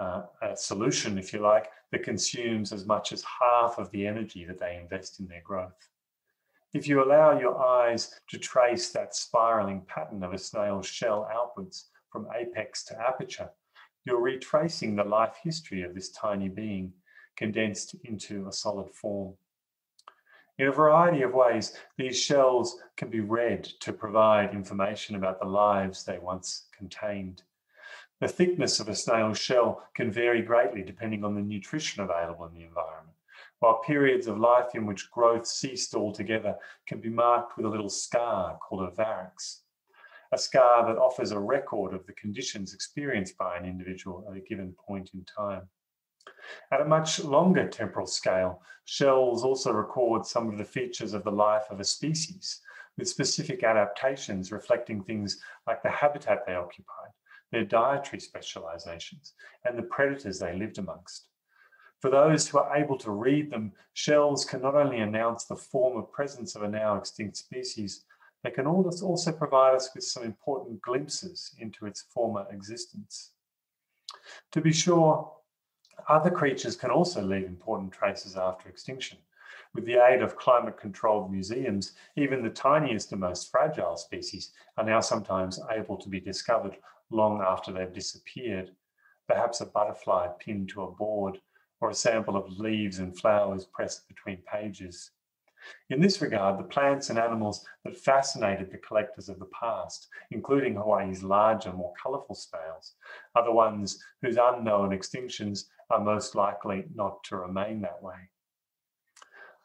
Speaker 1: uh, a solution, if you like, that consumes as much as half of the energy that they invest in their growth. If you allow your eyes to trace that spiraling pattern of a snail's shell outwards from apex to aperture, you're retracing the life history of this tiny being condensed into a solid form. In a variety of ways, these shells can be read to provide information about the lives they once contained. The thickness of a snail's shell can vary greatly depending on the nutrition available in the environment, while periods of life in which growth ceased altogether can be marked with a little scar called a varix, a scar that offers a record of the conditions experienced by an individual at a given point in time. At a much longer temporal scale, shells also record some of the features of the life of a species, with specific adaptations reflecting things like the habitat they occupied, their dietary specializations, and the predators they lived amongst. For those who are able to read them, shells can not only announce the former presence of a now extinct species, they can also provide us with some important glimpses into its former existence. To be sure, other creatures can also leave important traces after extinction. With the aid of climate controlled museums, even the tiniest and most fragile species are now sometimes able to be discovered long after they've disappeared. perhaps a butterfly pinned to a board, or a sample of leaves and flowers pressed between pages. In this regard, the plants and animals that fascinated the collectors of the past, including Hawaii's larger, more colourful snails, are the ones whose unknown extinctions are most likely not to remain that way.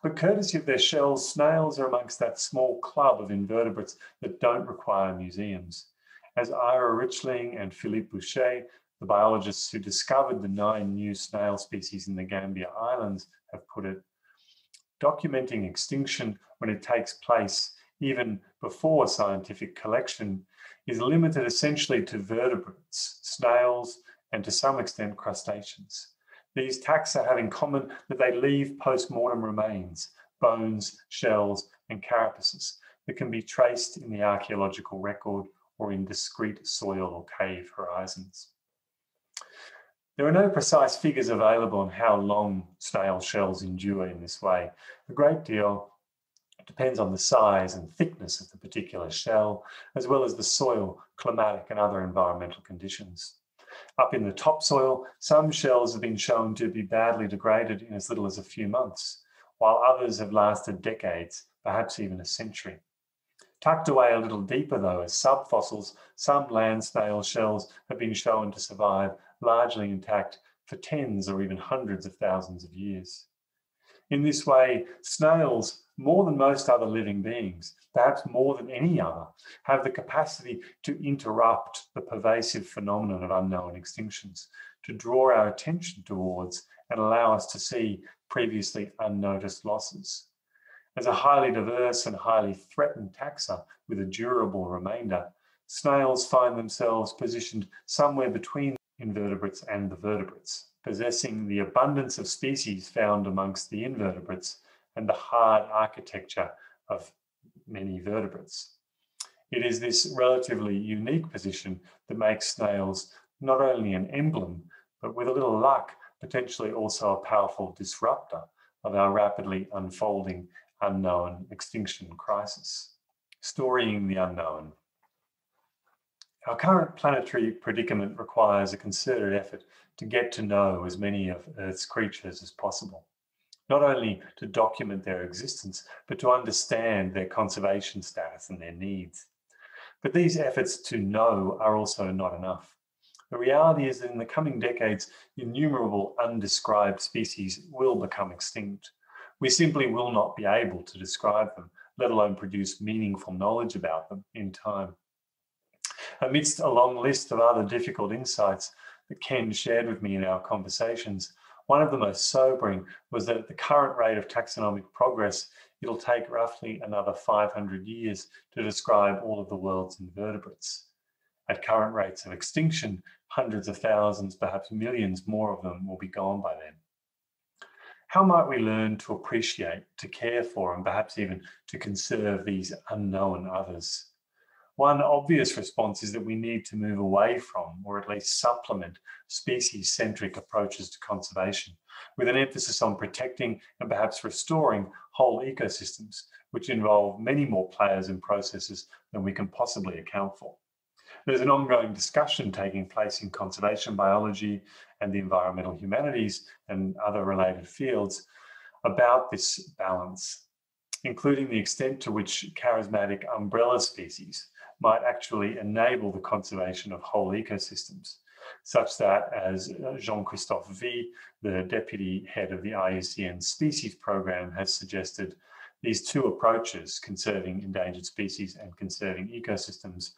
Speaker 1: But courtesy of their shells, snails are amongst that small club of invertebrates that don't require museums. As Ira Richling and Philippe Bouchet, the biologists who discovered the nine new snail species in the Gambier Islands, have put it, documenting extinction when it takes place even before scientific collection is limited essentially to vertebrates, snails, and to some extent crustaceans. These taxa have in common that they leave post-mortem remains, bones, shells, and carapaces that can be traced in the archaeological record or in discrete soil or cave horizons. There are no precise figures available on how long snail shells endure in this way. A great deal depends on the size and thickness of the particular shell, as well as the soil, climatic, and other environmental conditions. Up in the topsoil, some shells have been shown to be badly degraded in as little as a few months, while others have lasted decades, perhaps even a century. Tucked away a little deeper, though, as subfossils, some land snail shells have been shown to survive largely intact for tens or even hundreds of thousands of years. In this way, snails, more than most other living beings, perhaps more than any other, have the capacity to interrupt the pervasive phenomenon of unknown extinctions, to draw our attention towards and allow us to see previously unnoticed losses. As a highly diverse and highly threatened taxa with a durable remainder, snails find themselves positioned somewhere between invertebrates and the vertebrates, possessing the abundance of species found amongst the invertebrates and the hard architecture of many vertebrates. It is this relatively unique position that makes snails not only an emblem, but with a little luck, potentially also a powerful disruptor of our rapidly unfolding unknown extinction crisis. Storying the unknown. Our current planetary predicament requires a concerted effort to get to know as many of Earth's creatures as possible, not only to document their existence, but to understand their conservation status and their needs. But these efforts to know are also not enough. The reality is that in the coming decades, innumerable undescribed species will become extinct. We simply will not be able to describe them, let alone produce meaningful knowledge about them in time amidst a long list of other difficult insights that Ken shared with me in our conversations, one of the most sobering was that at the current rate of taxonomic progress, it'll take roughly another 500 years to describe all of the world's invertebrates. At current rates of extinction, hundreds of thousands, perhaps millions more of them will be gone by then. How might we learn to appreciate, to care for, and perhaps even to conserve these unknown others? One obvious response is that we need to move away from, or at least supplement, species centric approaches to conservation, with an emphasis on protecting and perhaps restoring whole ecosystems, which involve many more players and processes than we can possibly account for. There's an ongoing discussion taking place in conservation biology and the environmental humanities and other related fields about this balance, including the extent to which charismatic umbrella species might actually enable the conservation of whole ecosystems, such that, as uh, Jean-Christophe Vié, the deputy head of the IUCN Species Program, has suggested, these two approaches, conserving endangered species and conserving ecosystems,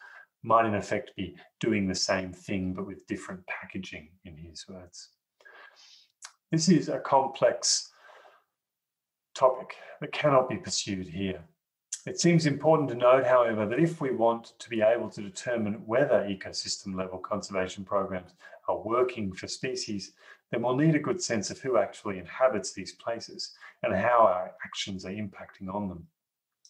Speaker 1: might in effect be doing the same thing but with different packaging, in his words. This is a complex topic that cannot be pursued here. It seems important to note, however, that if we want to be able to determine whether ecosystem level conservation programs are working for species, then we'll need a good sense of who actually inhabits these places and how our actions are impacting on them.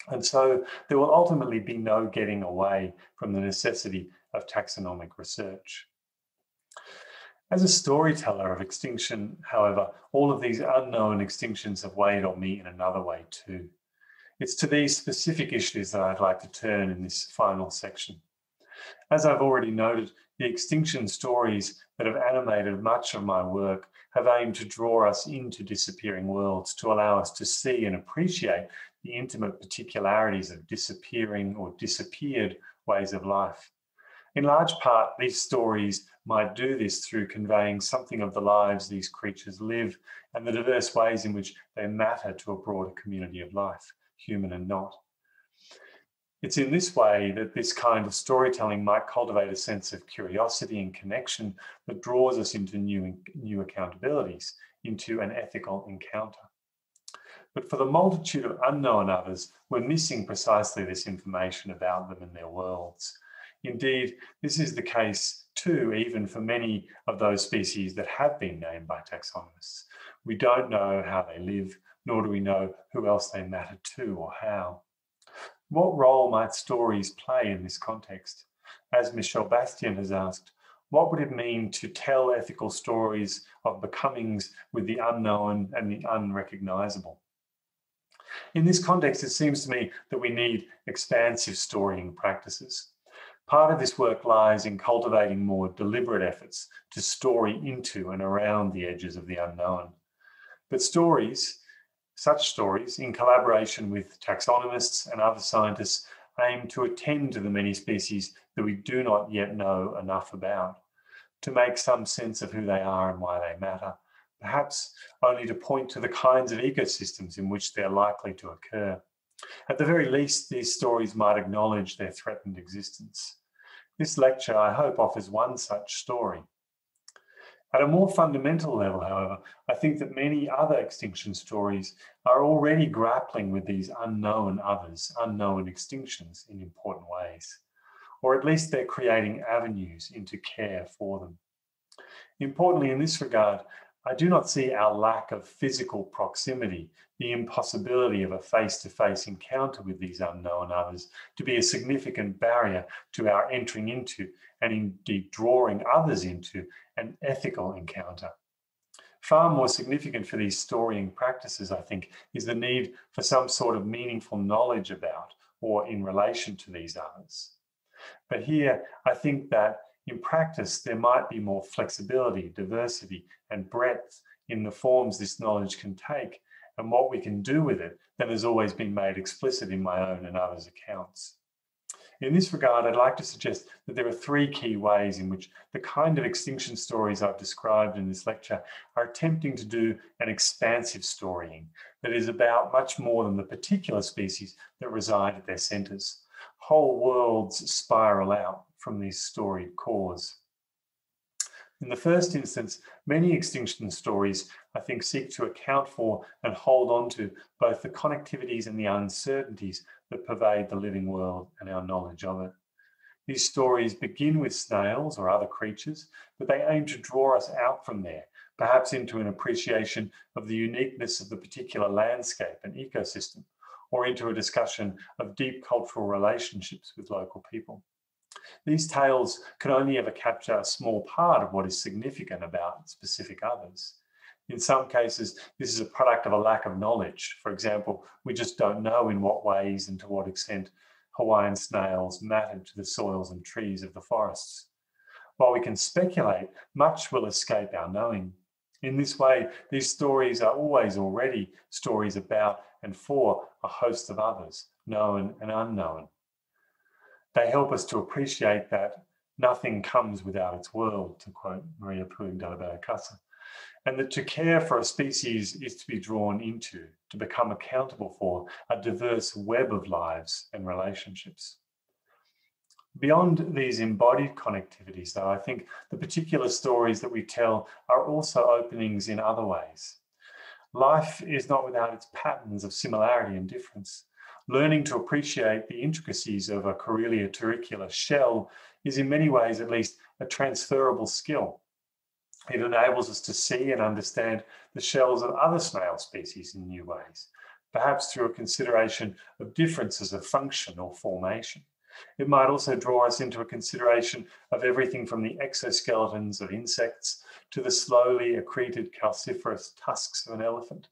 Speaker 1: And so there will ultimately be no getting away from the necessity of taxonomic research. As a storyteller of extinction, however, all of these unknown extinctions have weighed on me in another way too. It's to these specific issues that I'd like to turn in this final section. As I've already noted, the extinction stories that have animated much of my work have aimed to draw us into disappearing worlds to allow us to see and appreciate the intimate particularities of disappearing or disappeared ways of life. In large part, these stories might do this through conveying something of the lives these creatures live and the diverse ways in which they matter to a broader community of life, human and not. It's in this way that this kind of storytelling might cultivate a sense of curiosity and connection that draws us into new, new accountabilities, into an ethical encounter. But for the multitude of unknown others, we're missing precisely this information about them and their worlds. Indeed, this is the case too, even for many of those species that have been named by taxonomists. We don't know how they live, nor do we know who else they matter to or how. What role might stories play in this context? As Michelle Bastian has asked, what would it mean to tell ethical stories of becomings with the unknown and the unrecognizable? In this context, it seems to me that we need expansive storying practices. Part of this work lies in cultivating more deliberate efforts to story into and around the edges of the unknown. But stories, such stories, in collaboration with taxonomists and other scientists, aim to attend to the many species that we do not yet know enough about, to make some sense of who they are and why they matter, perhaps only to point to the kinds of ecosystems in which they're likely to occur. At the very least, these stories might acknowledge their threatened existence. This lecture, I hope, offers one such story. At a more fundamental level, however, I think that many other extinction stories are already grappling with these unknown others, unknown extinctions in important ways, or at least they're creating avenues into care for them. Importantly, in this regard, I do not see our lack of physical proximity, the impossibility of a face to face encounter with these unknown others, to be a significant barrier to our entering into and indeed drawing others into an ethical encounter. Far more significant for these storying practices, I think, is the need for some sort of meaningful knowledge about or in relation to these others. But here, I think that in practice, there might be more flexibility, diversity, and breadth in the forms this knowledge can take and what we can do with it than has always been made explicit in my own and others' accounts. In this regard, I'd like to suggest that there are three key ways in which the kind of extinction stories I've described in this lecture are attempting to do an expansive storying that is about much more than the particular species that reside at their centres. Whole worlds spiral out from these storied cores. In the first instance, many extinction stories, I think, seek to account for and hold on to both the connectivities and the uncertainties that pervade the living world and our knowledge of it. These stories begin with snails or other creatures, but they aim to draw us out from there, perhaps into an appreciation of the uniqueness of the particular landscape and ecosystem, or into a discussion of deep cultural relationships with local people. These tales can only ever capture a small part of what is significant about specific others. In some cases, this is a product of a lack of knowledge. For example, we just don't know in what ways and to what extent Hawaiian snails mattered to the soils and trees of the forests. While we can speculate, much will escape our knowing. In this way, these stories are always already stories about and for a host of others, known and unknown. They help us to appreciate that nothing comes without its world, to quote Maria Puig de and that to care for a species is to be drawn into, to become accountable for a diverse web of lives and relationships. Beyond these embodied connectivities, though, I think the particular stories that we tell are also openings in other ways. Life is not without its patterns of similarity and difference. Learning to appreciate the intricacies of a Carelia turricula shell is in many ways at least a transferable skill. It enables us to see and understand the shells of other snail species in new ways, perhaps through a consideration of differences of function or formation. It might also draw us into a consideration of everything from the exoskeletons of insects to the slowly accreted calciferous tusks of an elephant.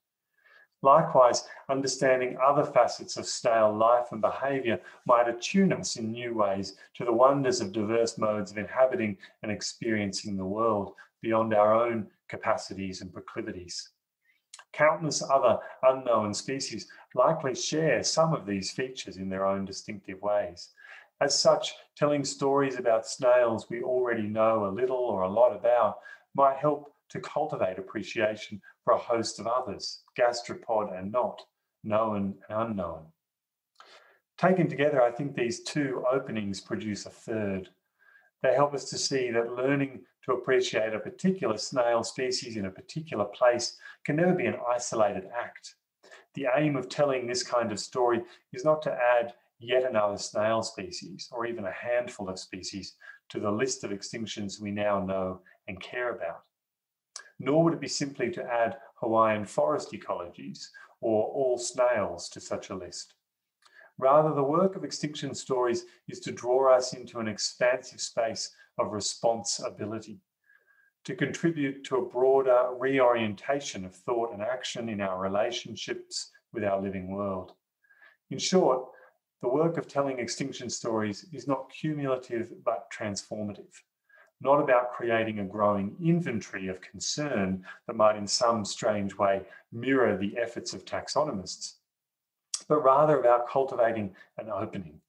Speaker 1: Likewise, understanding other facets of snail life and behaviour might attune us in new ways to the wonders of diverse modes of inhabiting and experiencing the world beyond our own capacities and proclivities. Countless other unknown species likely share some of these features in their own distinctive ways. As such, telling stories about snails we already know a little or a lot about might help to cultivate appreciation for a host of others, gastropod and not, known and unknown. Taken together, I think these two openings produce a third. They help us to see that learning to appreciate a particular snail species in a particular place can never be an isolated act. The aim of telling this kind of story is not to add yet another snail species or even a handful of species to the list of extinctions we now know and care about nor would it be simply to add Hawaiian forest ecologies or all snails to such a list. Rather, the work of Extinction Stories is to draw us into an expansive space of responsibility, to contribute to a broader reorientation of thought and action in our relationships with our living world. In short, the work of telling extinction stories is not cumulative but transformative not about creating a growing inventory of concern that might in some strange way mirror the efforts of taxonomists, but rather about cultivating an opening.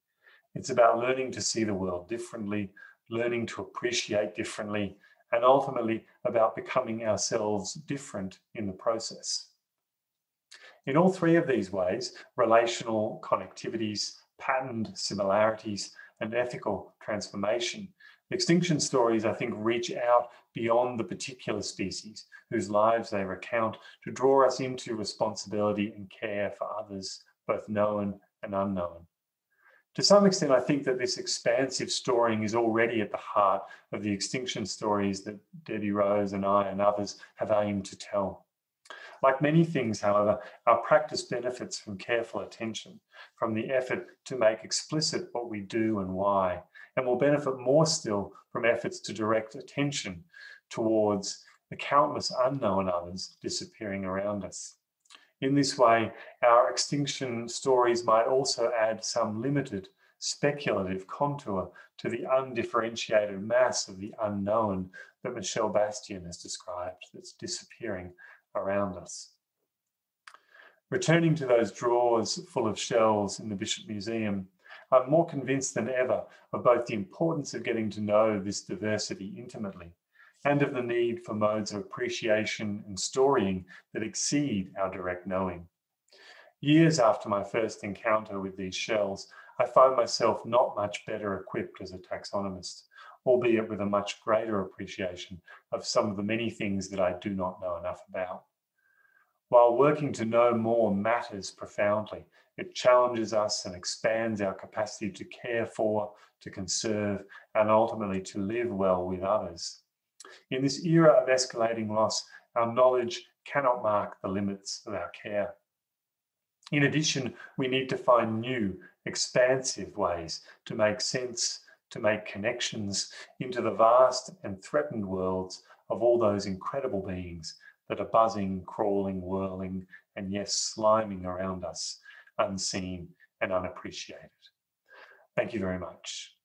Speaker 1: It's about learning to see the world differently, learning to appreciate differently, and ultimately about becoming ourselves different in the process. In all three of these ways, relational connectivities, patterned similarities, and ethical transformation, Extinction stories, I think, reach out beyond the particular species whose lives they recount to draw us into responsibility and care for others, both known and unknown. To some extent, I think that this expansive storying is already at the heart of the extinction stories that Debbie Rose and I and others have aimed to tell. Like many things, however, our practice benefits from careful attention, from the effort to make explicit what we do and why, and will benefit more still from efforts to direct attention towards the countless unknown others disappearing around us. In this way, our extinction stories might also add some limited speculative contour to the undifferentiated mass of the unknown that Michelle Bastian has described that's disappearing around us. Returning to those drawers full of shells in the Bishop Museum, I'm more convinced than ever of both the importance of getting to know this diversity intimately and of the need for modes of appreciation and storying that exceed our direct knowing. Years after my first encounter with these shells, I find myself not much better equipped as a taxonomist, albeit with a much greater appreciation of some of the many things that I do not know enough about. While working to know more matters profoundly, it challenges us and expands our capacity to care for, to conserve, and ultimately to live well with others. In this era of escalating loss, our knowledge cannot mark the limits of our care. In addition, we need to find new, expansive ways to make sense, to make connections into the vast and threatened worlds of all those incredible beings that are buzzing, crawling, whirling, and yes, sliming around us, unseen and unappreciated. Thank you very much.